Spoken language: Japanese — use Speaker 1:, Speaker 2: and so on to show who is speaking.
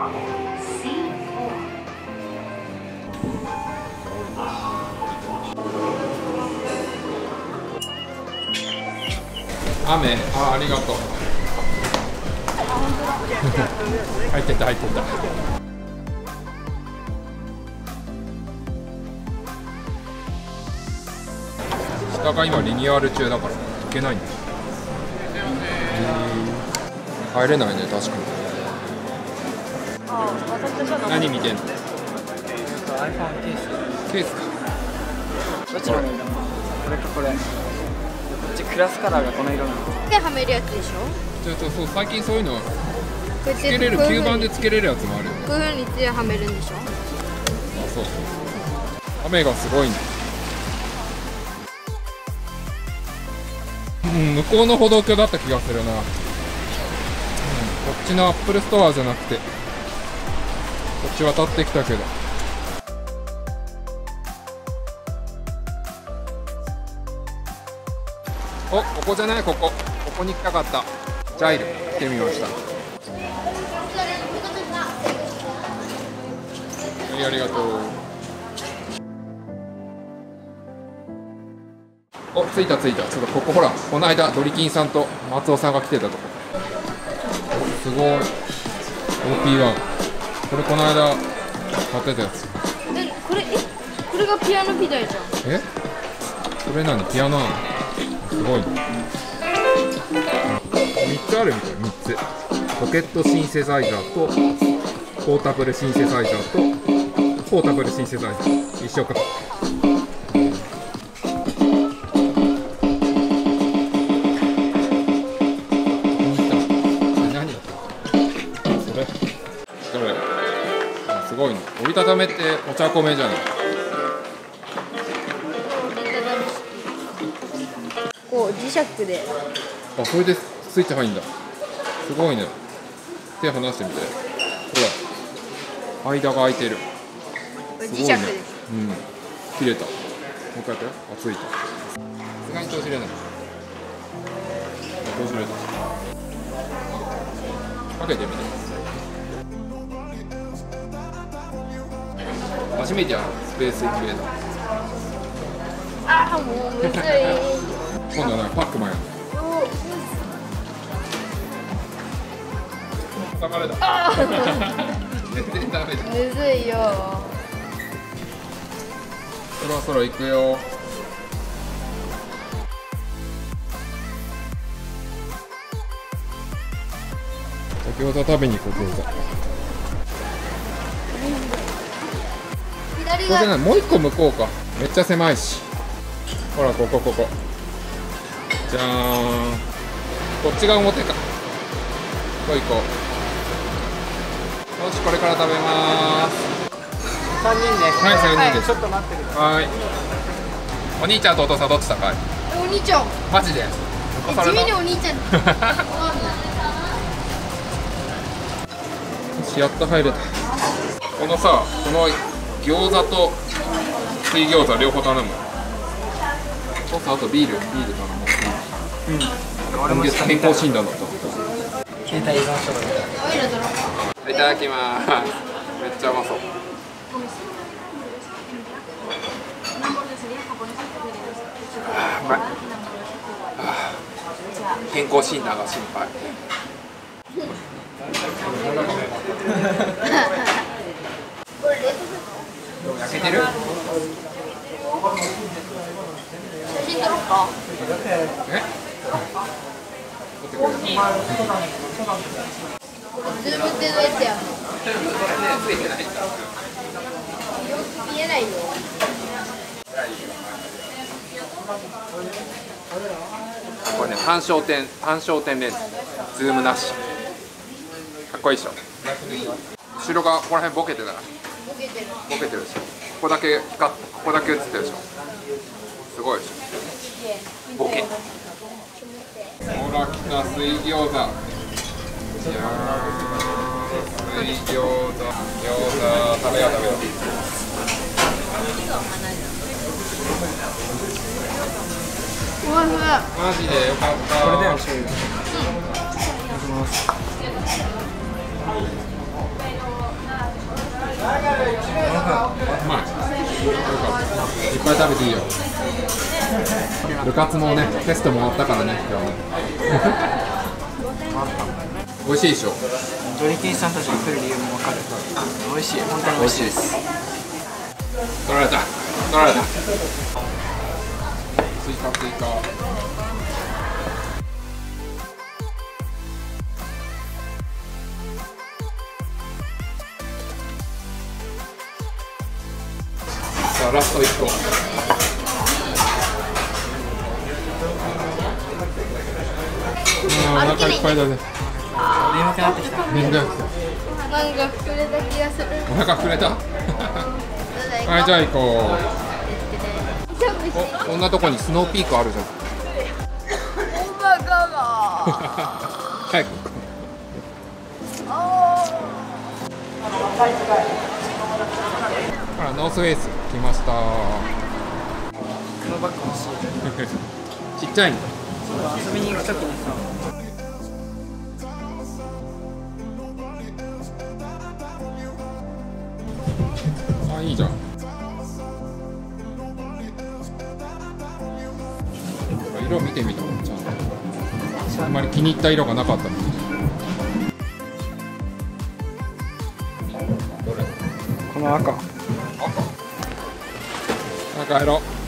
Speaker 1: 雨。あありがとう。入ってた入ってた。下が今リニューアル中だから行けないんだ入れないね確かに。何見てんの
Speaker 2: ？iPhone ケース
Speaker 1: ケースか。
Speaker 2: どちらの色。これかこれ。こっちクラスカラーがこの色なの。
Speaker 3: ではめるやつでしょ？
Speaker 1: ちょっとそう最近そういうのつけれる吸盤でつけれるやつもあるよ。ね
Speaker 3: こういうふうに手はめるんでしょ？
Speaker 1: あそうそう。雨がすごいんだうん向こうの歩道橋だった気がするな、うん、こっちのアップルストアじゃなくて。こっち渡ってきたけど。おここじゃない？ここ。ここに行きたかった。 GYRE。来てみました。はいありがとう。お着いた着いた。ちょっとここほらこの間ドリキンさんと松尾さんが来てたとこ。すごい。OP1 これこの間買ってたやつ。
Speaker 3: えこれえこれがピアノみたいじゃん。
Speaker 1: え？これ何？ピアノなの？すごい。ね3つあるみたい。3つ。ポケットシンセサイザーとポータブルシンセサイザーとポータブルシンセサイザー。一緒かごいね折りたためってお茶米じゃない。
Speaker 3: こう磁石で。
Speaker 1: あそれでスイッチ入んだ。すごいね。手離してみて。ほら。間が空いてる。す。ごいね。うん。切れた。もう一回やって。よあついた。さすがに調子入れない。あ調子入れた。かけてみて初めてやるスペースインベーダー
Speaker 3: ああもうむずい。
Speaker 1: 今度はねパックマンやる。下がれだ全然ダメだ。
Speaker 3: むずいよ。
Speaker 1: そろそろ行くよ。餃子食べに行こう餃子
Speaker 3: 左
Speaker 1: ここじゃな
Speaker 3: が
Speaker 1: いもう一個向こうか。めっちゃ狭いし。ほらここここ。じゃーん。こっちが表か。ここ行こう。よしこれから食べます。
Speaker 2: 3人ね。
Speaker 1: はい三人です。
Speaker 2: ちょっと待ってくださ
Speaker 1: はーい。お兄ちゃんとお父さんどっち高い？
Speaker 3: お兄ちゃん。
Speaker 1: マジで？
Speaker 3: え地味にお兄ちゃん。
Speaker 1: やっと入れた。このさこの餃子と水餃子両方頼むそうそうあとビールビール頼もう
Speaker 2: い俺も
Speaker 1: 今月健康診断だった
Speaker 2: 携帯依存症だ
Speaker 1: いただきます。めっちゃうまそうあーうまいあー健康診断が心配
Speaker 3: これ冷凍
Speaker 1: 焼けてる？
Speaker 3: 写真撮ろうか？
Speaker 1: え？撮ってくれる
Speaker 3: ズームってどうやってやるの
Speaker 1: ついてない
Speaker 3: よく見えないよ。
Speaker 1: これね単焦点単焦点レンズ。ズームなし。かっこいいでしょ。後ろがここら辺ボケてたら。
Speaker 3: ボケてる。
Speaker 1: ボケてるでしょここだけ光っここだけ映ってるでしょ。すごいでしょ。ボケ。ほら来た水餃子。いやー水餃子。餃子食べよう食べよう。マジでよかった。
Speaker 2: これいただきますまいいっ
Speaker 1: ぱい食べていいよ部活もねテストも終わったからね今日ね美味しいでしょ
Speaker 2: ジョリティさんたちが来る理由もわかる美味しい本当に美味しいです
Speaker 1: 取られた取られた追加追加あラスト1個。お腹いっぱいだね。
Speaker 2: 眠くなってきた。
Speaker 1: 眠くなってき
Speaker 3: なんか膨れた気がする。
Speaker 1: たお腹膨れた？はいじゃあ行こう。おこんなとこにスノーピークあるじゃん。
Speaker 3: おバカが
Speaker 1: 早く。ほらノースウェイス来ました。
Speaker 2: このバッグ欲しい
Speaker 1: ちっちゃいの？
Speaker 2: 遊びに行くときにさ
Speaker 1: あいいじゃん。色見てみた。ちゃんと。あんまり気に入った色がなかったの。どれ
Speaker 2: この赤
Speaker 1: 赤帰ろう。